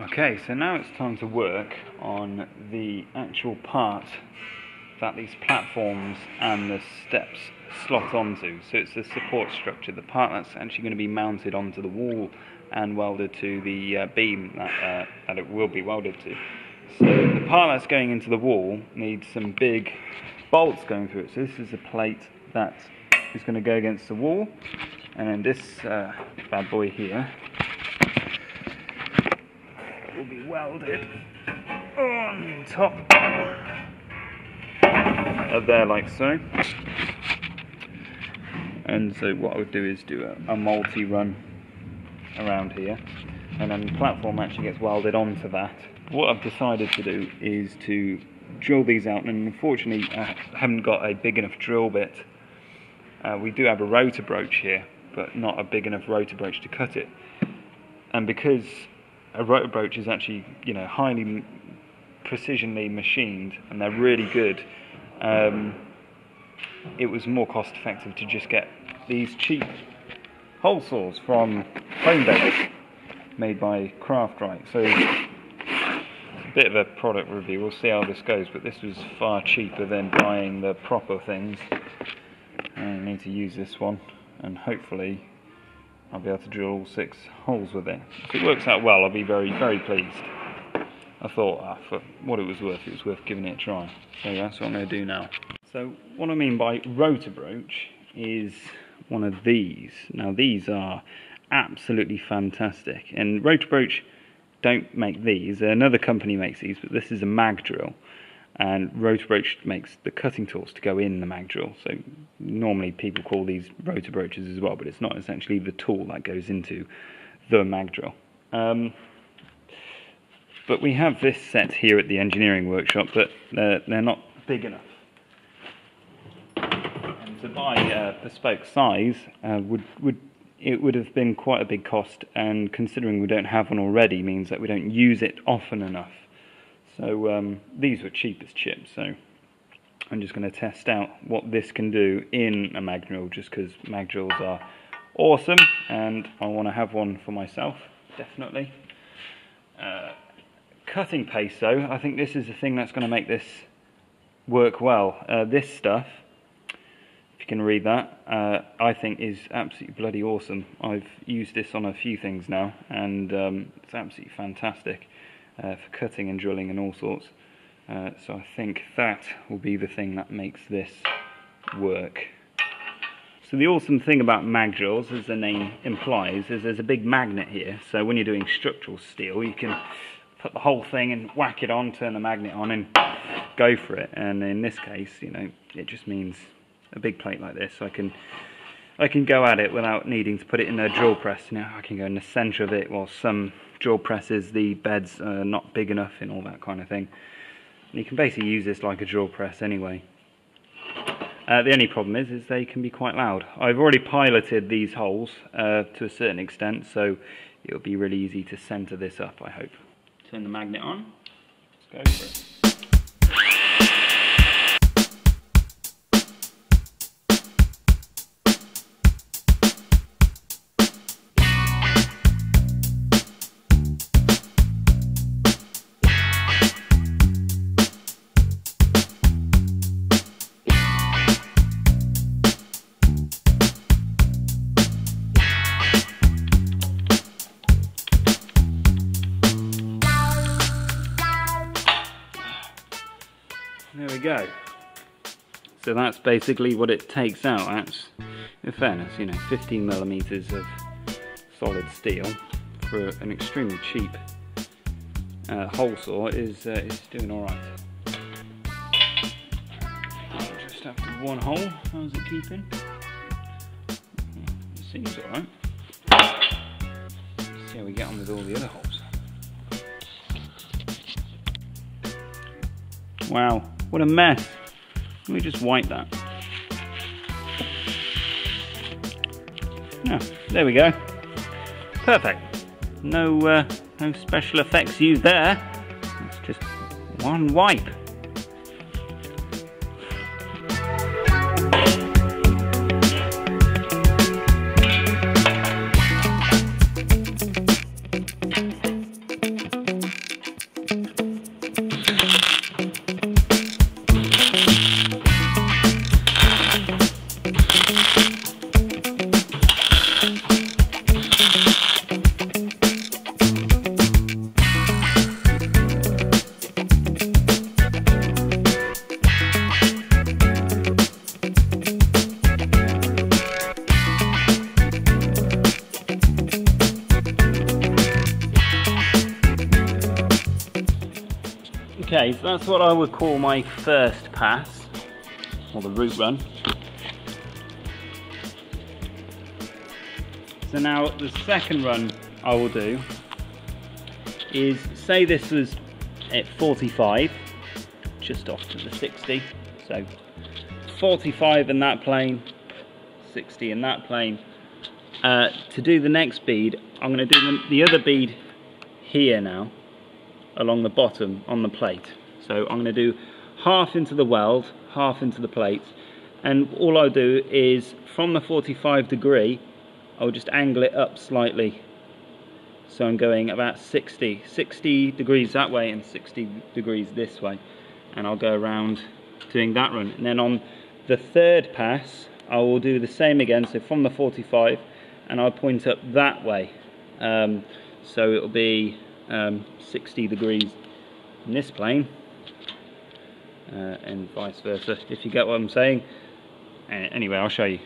Okay, so now it's time to work on the actual part that these platforms and the steps slot onto. So it's the support structure, the part that's actually going to be mounted onto the wall and welded to the uh, beam that, uh, that it will be welded to. So the part that's going into the wall needs some big bolts going through it. So this is a plate that is going to go against the wall and then this uh, bad boy here will be welded on top of there like so. And so what I would do is do a, a multi-run around here and then the platform actually gets welded onto that. What I've decided to do is to drill these out and unfortunately I haven't got a big enough drill bit. Uh, we do have a Rotabroach here but not a big enough Rotabroach to cut it. And because a Rotabroach is actually, you know, highly precisionally machined, and they're really good. Um, it was more cost effective to just get these cheap hole saws from Homebase, made by Craft-Rite. So, a bit of a product review. We'll see how this goes, but this was far cheaper than buying the proper things. I need to use this one, and hopefully I'll be able to drill all six holes with it. If it works out well, I'll be very, very pleased. I thought, ah, for what it was worth, it was worth giving it a try. So that's what I'm going to do now. So what I mean by Rotabroach is one of these. Now these are absolutely fantastic. And Rotabroach don't make these. Another company makes these, but this is a mag drill and Rotabroach makes the cutting tools to go in the mag drill. So normally people call these Rotabroaches as well, but it's not essentially the tool that goes into the mag drill. Um, but we have this set here at the engineering workshop, but they're, they're not big enough. And to buy a bespoke size uh, would would it would have been quite a big cost, and considering we don't have one already, means that we don't use it often enough. So um, these were cheap as chips, so I'm just going to test out what this can do in a mag drill, just because mag drills are awesome, and I want to have one for myself, definitely. Uh, cutting though, I think this is the thing that's going to make this work well. Uh, this stuff, if you can read that, uh, I think is absolutely bloody awesome. I've used this on a few things now, and um, it's absolutely fantastic uh, for cutting and drilling and all sorts. Uh, so I think that will be the thing that makes this work. So the awesome thing about mag drills, as the name implies, is there's a big magnet here. So when you're doing structural steel, you can put the whole thing and whack it on, turn the magnet on and go for it. And in this case, you know, it just means a big plate like this. So I can I can go at it without needing to put it in a drill press. You know, I can go in the center of it while some drill presses, the beds are not big enough and all that kind of thing. And you can basically use this like a drill press anyway. Uh, the only problem is, is they can be quite loud. I've already piloted these holes uh, to a certain extent, so it'll be really easy to center this up, I hope. Turn the magnet on. Let's go for it. We go. So that's basically what it takes out. That's, in fairness, you know, 15 millimeters of solid steel for an extremely cheap uh, hole saw is uh, is doing all right. Just after one hole, how's it keeping? It seems all right. See how we get on with all the other holes. Wow. What a mess. Let me just wipe that. Yeah, there we go. Perfect. No, uh, no special effects used there. It's just one wipe. Okay, so that's what I would call my first pass, or the root run. So now the second run I will do is, say this was at 45, just off to the 60, so 45 in that plane, 60 in that plane. Uh, to do the next bead, I'm going to do the, the other bead here now, along the bottom on the plate. So I'm going to do half into the weld, half into the plate, and all I'll do is from the 45 degree, I'll just angle it up slightly. So I'm going about 60, 60 degrees that way and 60 degrees this way. And I'll go around doing that run. And then on the third pass, I will do the same again. So from the 45, and I'll point up that way. Um, so it'll be um, 60 degrees in this plane uh, and vice versa if you get what I'm saying. Anyway I'll show you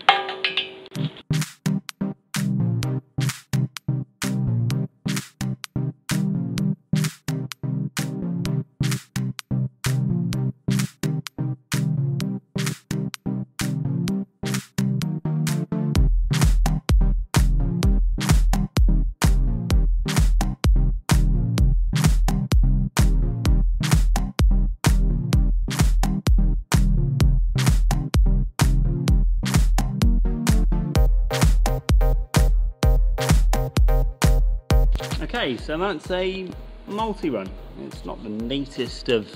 So that's a multi-run. It's not the neatest of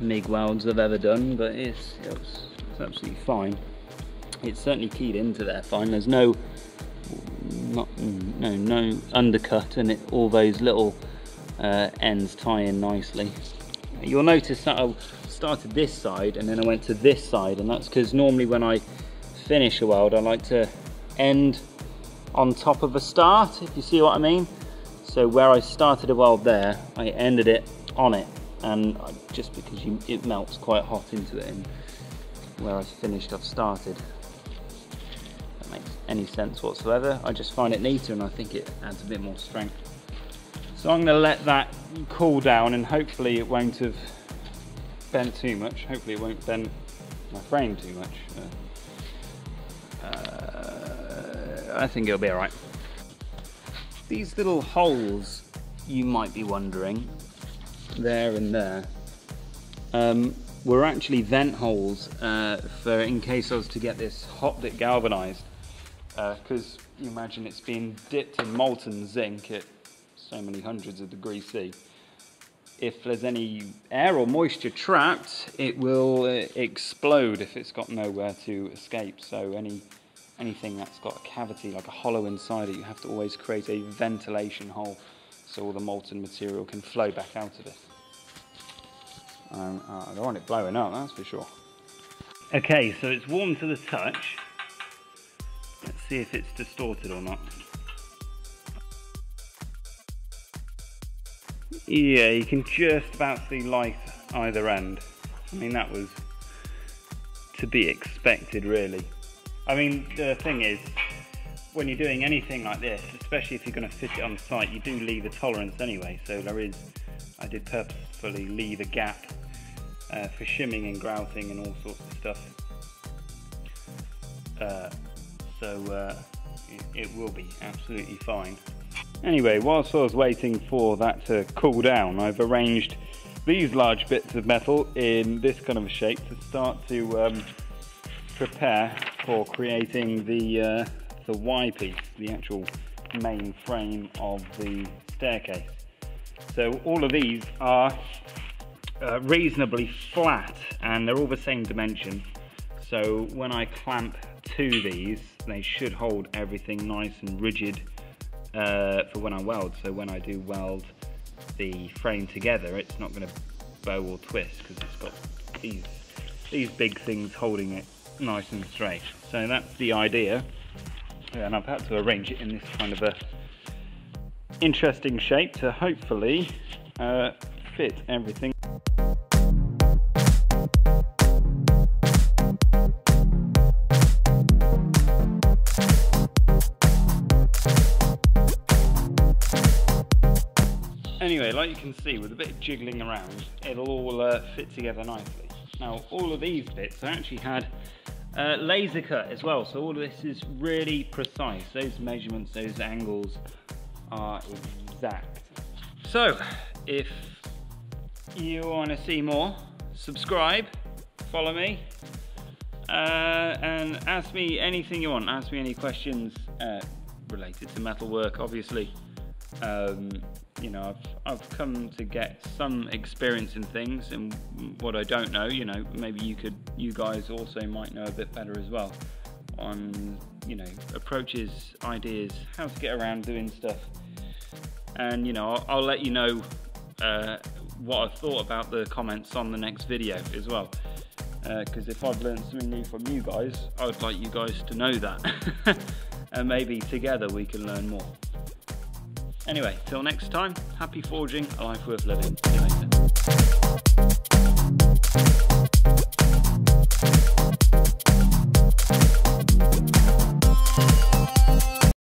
MIG welds I've ever done, but it's, it's, it's absolutely fine. It's certainly keyed into there fine. There's no, not, no, no undercut, and it, all those little uh, ends tie in nicely. You'll notice that I started this side and then I went to this side, and that's because normally when I finish a weld, I like to end on top of a start, if you see what I mean. So where I started a weld there, I ended it on it, and just because you, it melts quite hot into it, and where I finished, I've started. That makes any sense whatsoever. I just find it neater, and I think it adds a bit more strength. So I'm going to let that cool down, and hopefully it won't have bent too much. Hopefully it won't bend my frame too much. Uh, uh, I think it'll be alright. These little holes, you might be wondering, there and there, um, were actually vent holes uh, for in case I was to get this hot dip galvanized. Because uh, you imagine it's being dipped in molten zinc at so many hundreds of degrees C. If there's any air or moisture trapped, it will uh, explode if it's got nowhere to escape. So any anything that's got a cavity, like a hollow inside it, you have to always create a ventilation hole so all the molten material can flow back out of it. Um, uh, I don't want it blowing up, that's for sure. Okay, so it's warm to the touch. Let's see if it's distorted or not. Yeah, you can just about see light either end. I mean, that was to be expected, really. I mean, the thing is, when you're doing anything like this, especially if you're going to fit it on site, you do leave a tolerance anyway. So there is, I did purposefully leave a gap uh, for shimming and grouting and all sorts of stuff. Uh, so uh, it, it will be absolutely fine. Anyway, whilst I was waiting for that to cool down, I've arranged these large bits of metal in this kind of shape to start to um, prepare for creating the, uh, the Y piece, the actual main frame of the staircase. So all of these are uh, reasonably flat and they're all the same dimension. So when I clamp to these, they should hold everything nice and rigid uh, for when I weld. So when I do weld the frame together, it's not going to bow or twist because it's got these, these big things holding it nice and straight. So that's the idea. And I've had to arrange it in this kind of a interesting shape to hopefully uh, fit everything. Anyway, like you can see, with a bit of jiggling around, it'll all uh, fit together nicely. Now, all of these bits I actually had uh, laser cut as well, so all of this is really precise. Those measurements, those angles are exact. So, if you want to see more, subscribe, follow me, uh, and ask me anything you want. Ask me any questions uh, related to metalwork, obviously. Um, you know, I've, I've come to get some experience in things, and what I don't know, you know, maybe you could, you guys also might know a bit better as well on, you know, approaches, ideas, how to get around doing stuff. And, you know, I'll, I'll let you know uh, what I've thought about the comments on the next video as well. Because uh, if I've learned something new from you guys, I would like you guys to know that. and maybe together we can learn more. Anyway, till next time, happy forging, a life worth living. See you later.